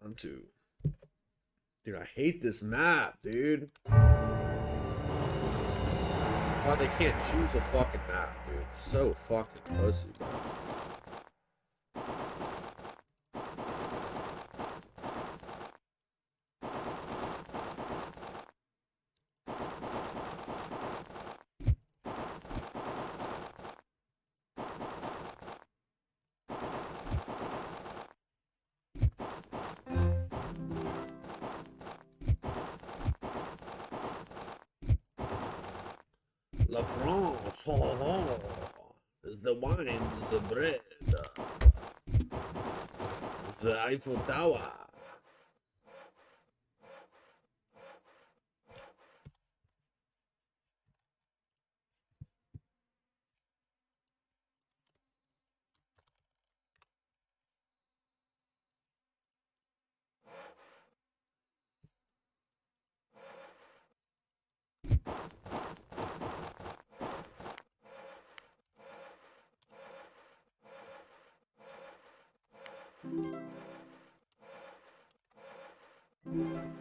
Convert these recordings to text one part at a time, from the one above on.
want to. Dude, I hate this map, dude. Why they can't choose a fucking map, dude. So fucking pussy, bro. Eiffel Tower. Yes.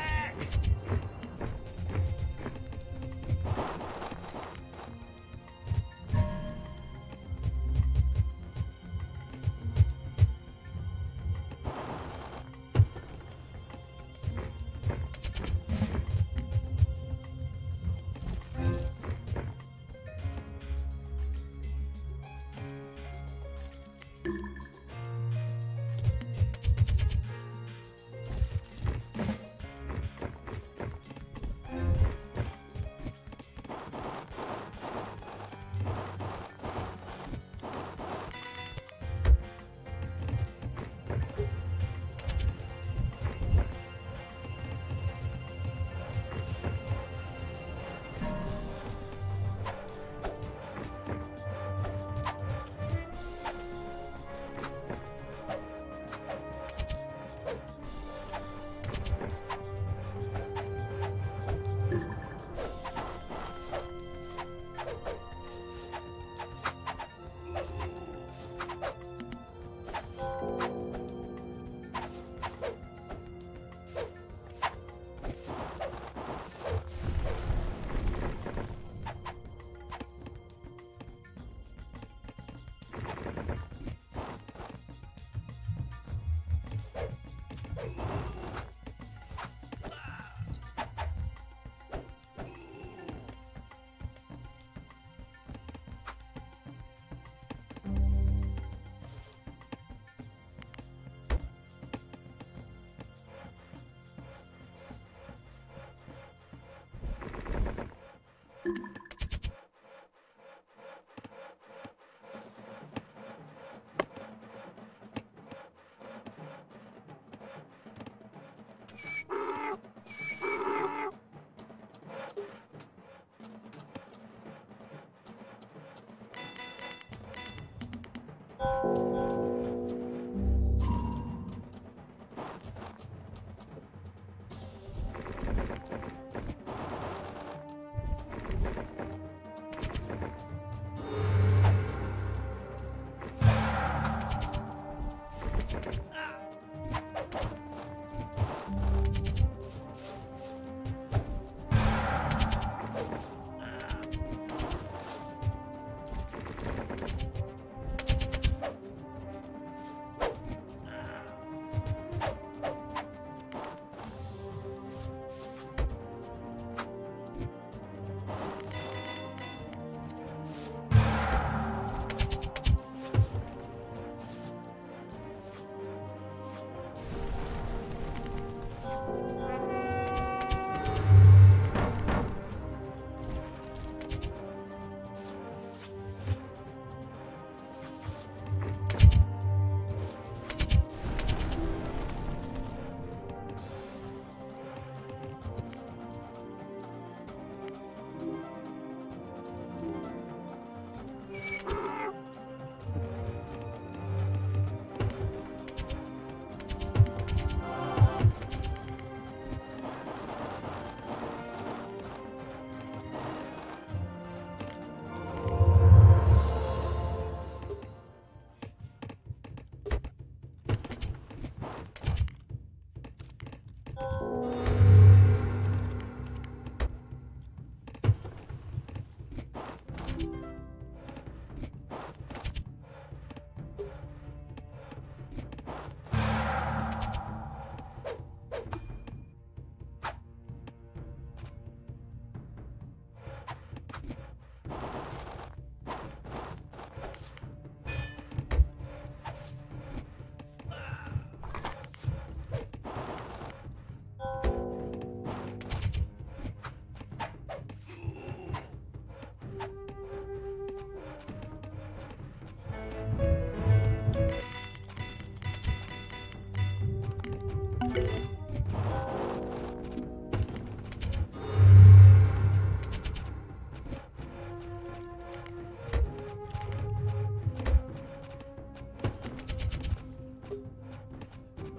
Attack!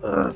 Uh.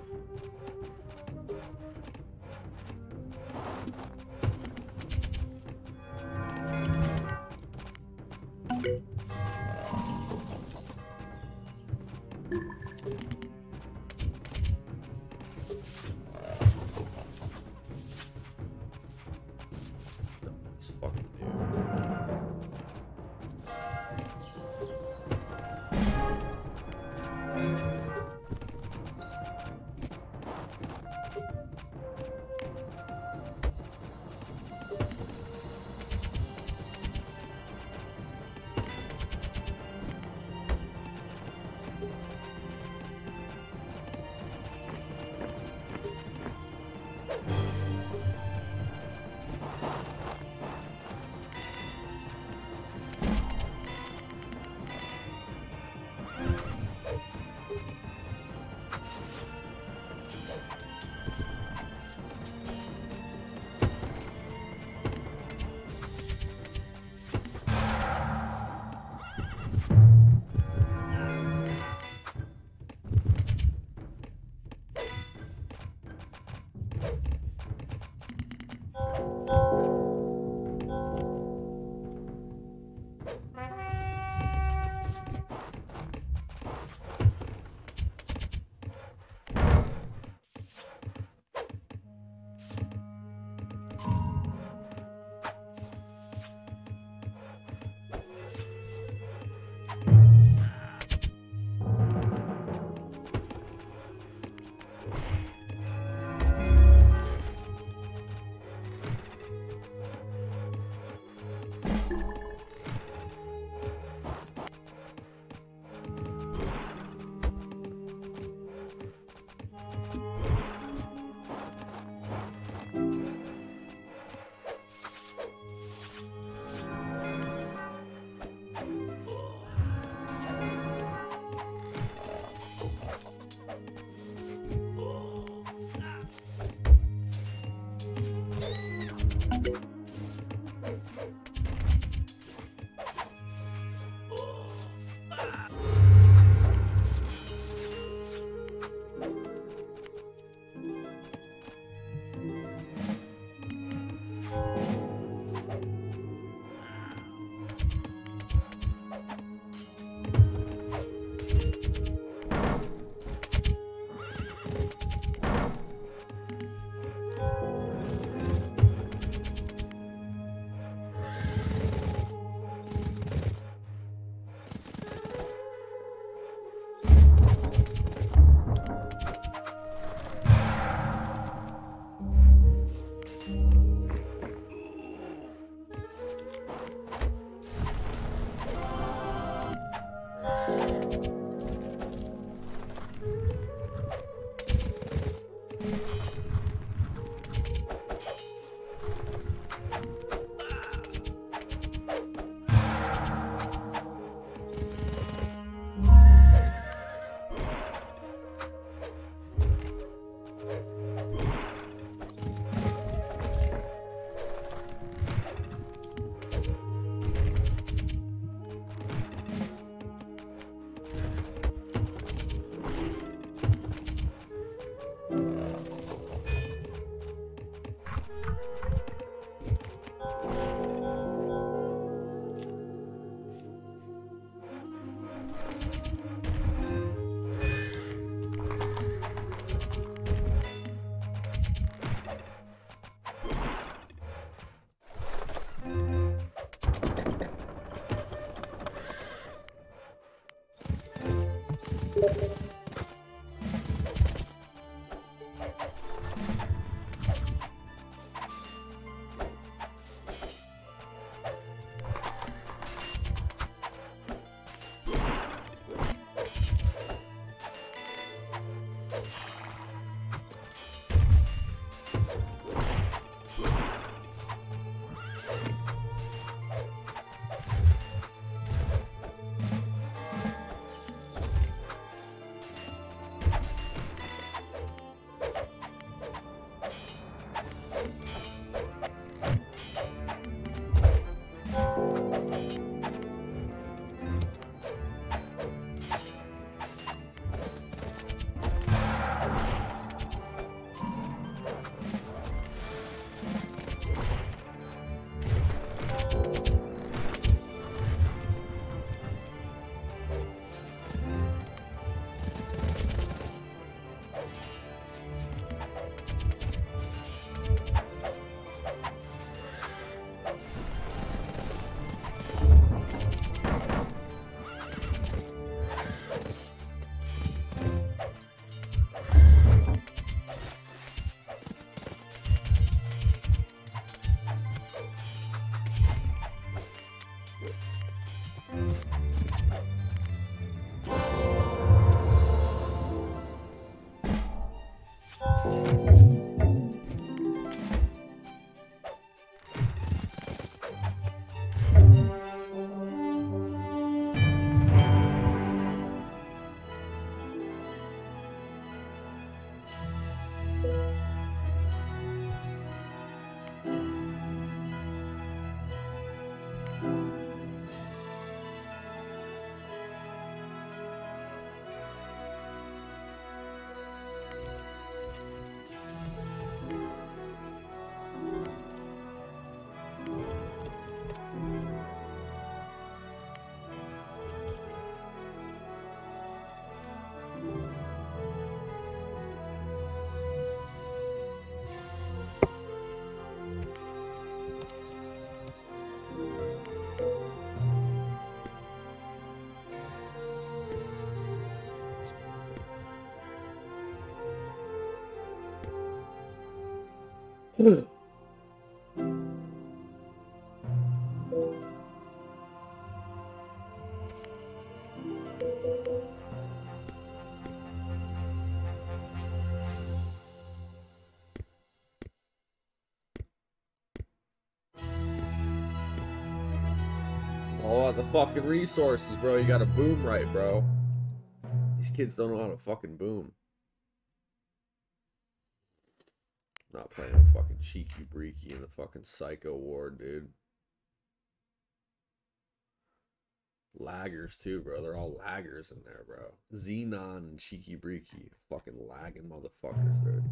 All about the fucking resources, bro. You gotta boom right, bro. These kids don't know how to fucking boom. Not playing a fucking cheeky breeky in the fucking psycho ward, dude. Laggers too, bro. They're all laggers in there, bro. Xenon and cheeky breeky. Fucking lagging motherfuckers, dude.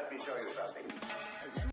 Let me show you something.